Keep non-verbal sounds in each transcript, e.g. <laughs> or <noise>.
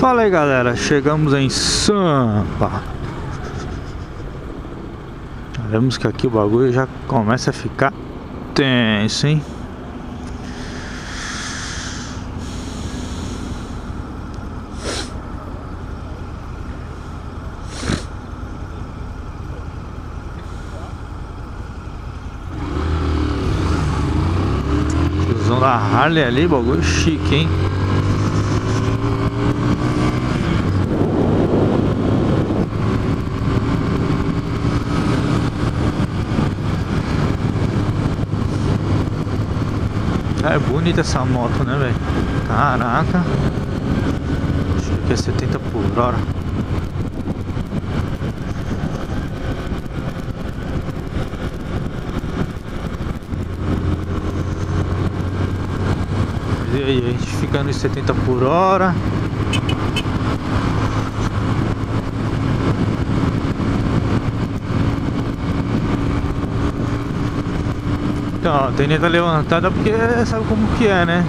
Fala aí galera, chegamos em Sampa Vemos que aqui o bagulho já começa a ficar tenso, hein? Tiozão da Harley ali, bagulho chique, hein? É bonita essa moto, né, velho? Caraca. Acho que é 70 por hora. E aí, a gente fica nos 70 por hora. Então, a tênis tá levantada porque sabe como que é, né?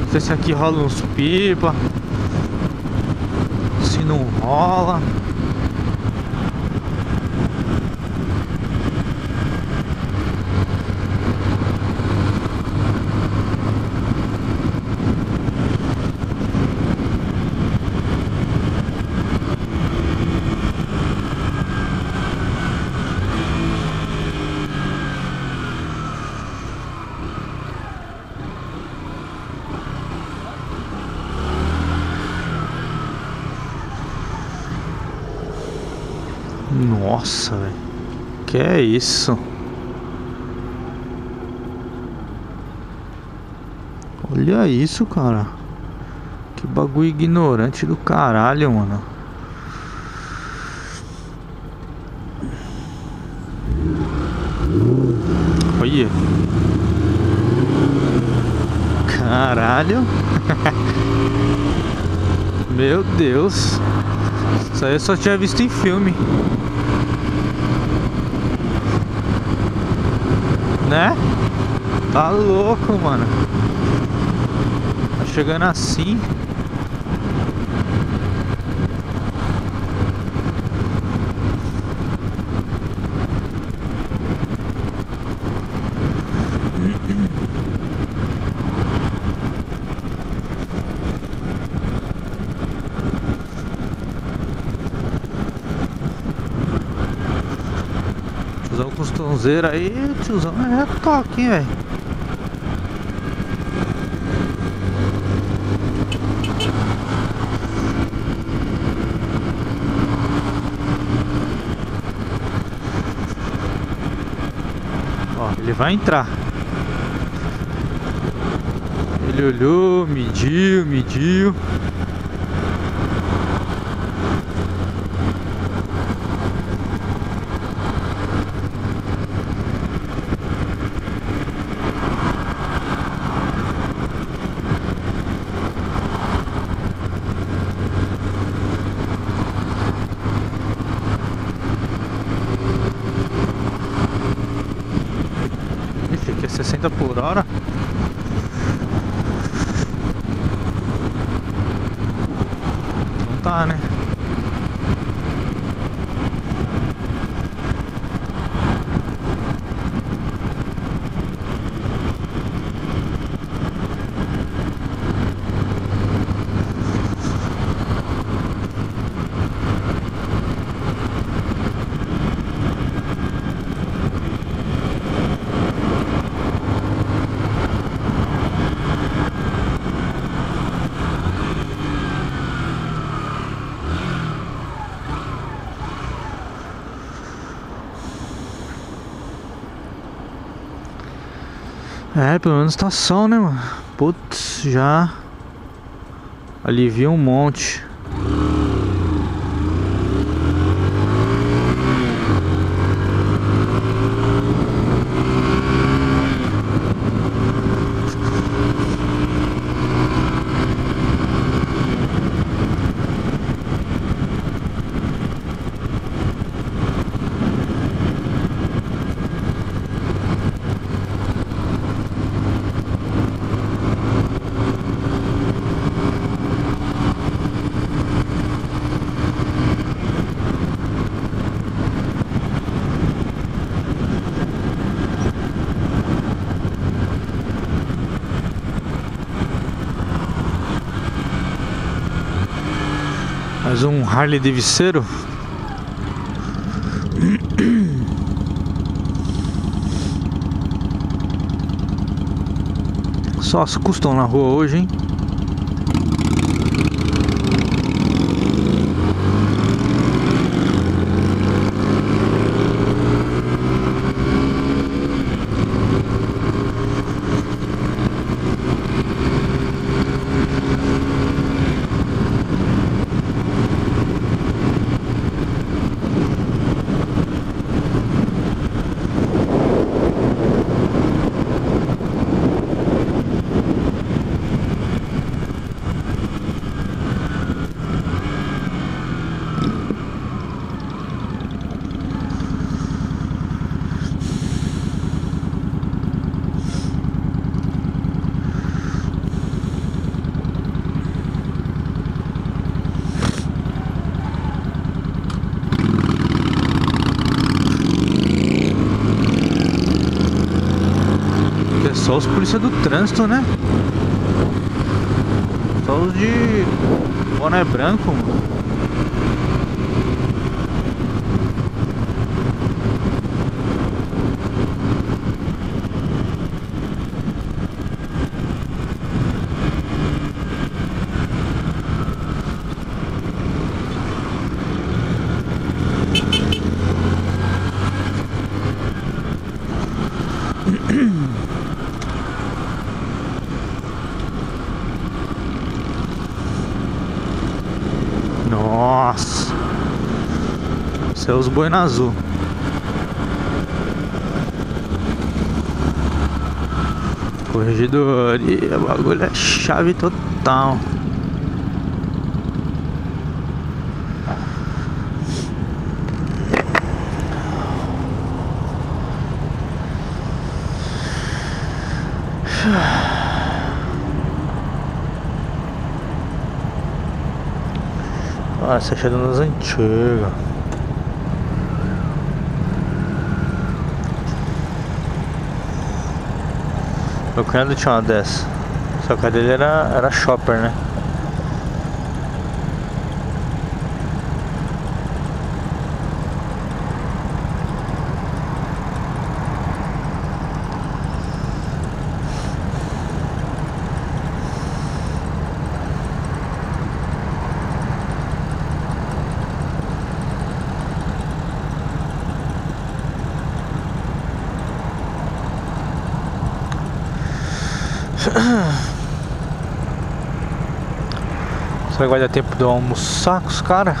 Não sei se aqui rola uns pipa. Se não rola. Nossa. Que é isso? Olha isso, cara. Que bagulho ignorante do caralho, mano. Olha. Caralho. <laughs> Meu Deus. Isso aí eu só tinha visto em filme. Né? Tá louco, mano. Tá chegando assim. Tiozão costonzeiro aí, tiozão é toque, hein, velho. Ó, ele vai entrar. Ele olhou, mediu, mediu. Esse aqui é 60 É, pelo menos tá sol, né, mano? Putz, já alivia um monte. Mais um Harley Davidson. Só se custam na rua hoje, hein? Só os polícia do trânsito, né? Só os de boné branco, mano. Nossa. <clears throat> Seus boi na azul. Corregedoria, bagulho é chave total. Ah, essa é das antigas. Meu cunhado tinha uma dessa. Só que a dele era, era shopper, né? Será que vai dar tempo de eu almoçar com os caras?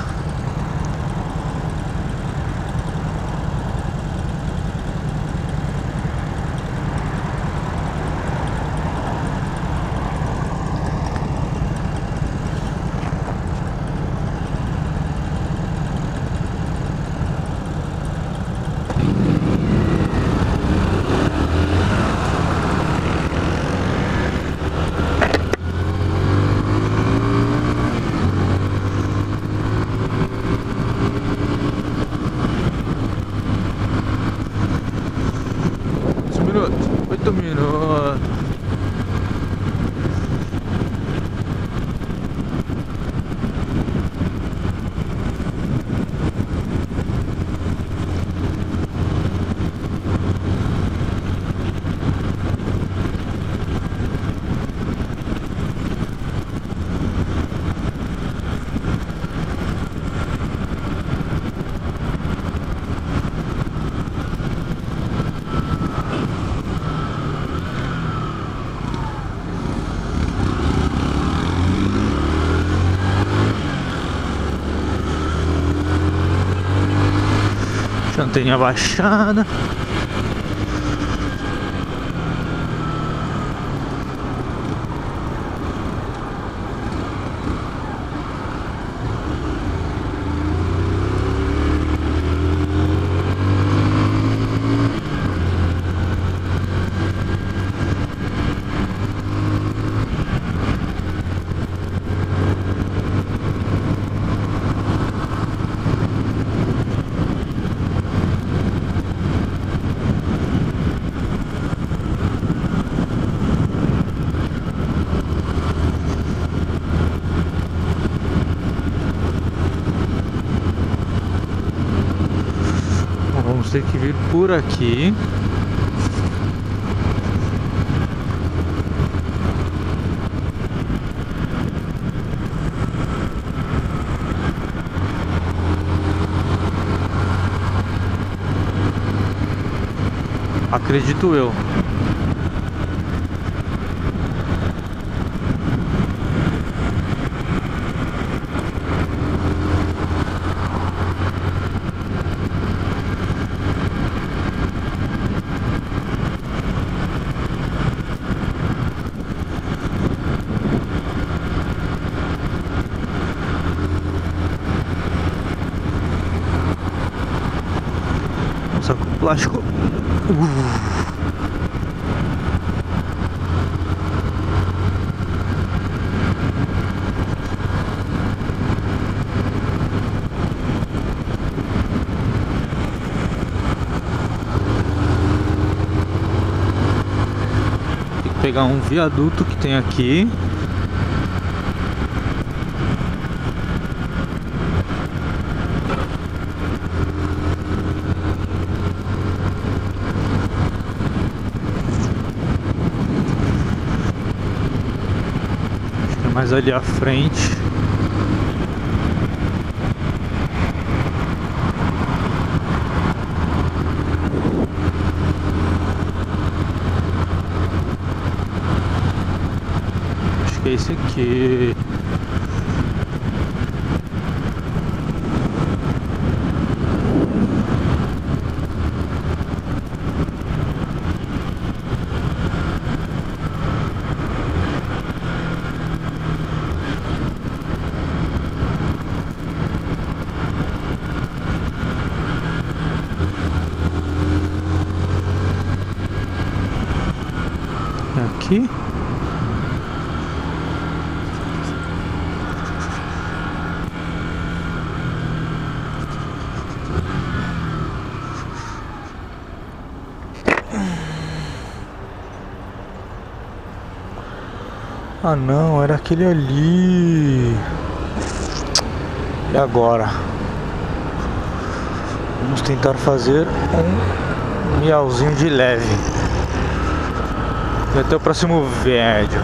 回都没有。Chanteria baixada. Ter que vir por aqui. Acredito eu. Plástico. Que pegar um viaduto que tem aqui. Mais ali à frente. Acho que é esse aqui. Ah não, era aquele ali. E agora? Vamos tentar fazer um miauzinho de leve. E até o próximo vídeo.